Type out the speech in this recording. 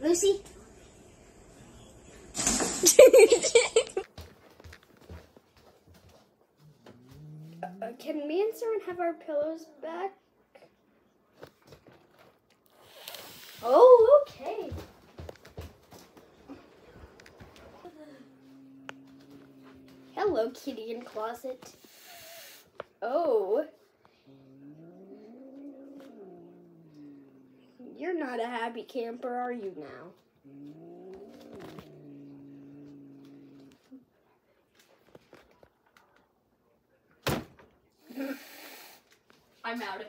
Lucy? Uh, can me and Saren have our pillows back? Oh, okay. Hello, kitty in closet. Oh. You're not a happy camper, are you now? I'm out of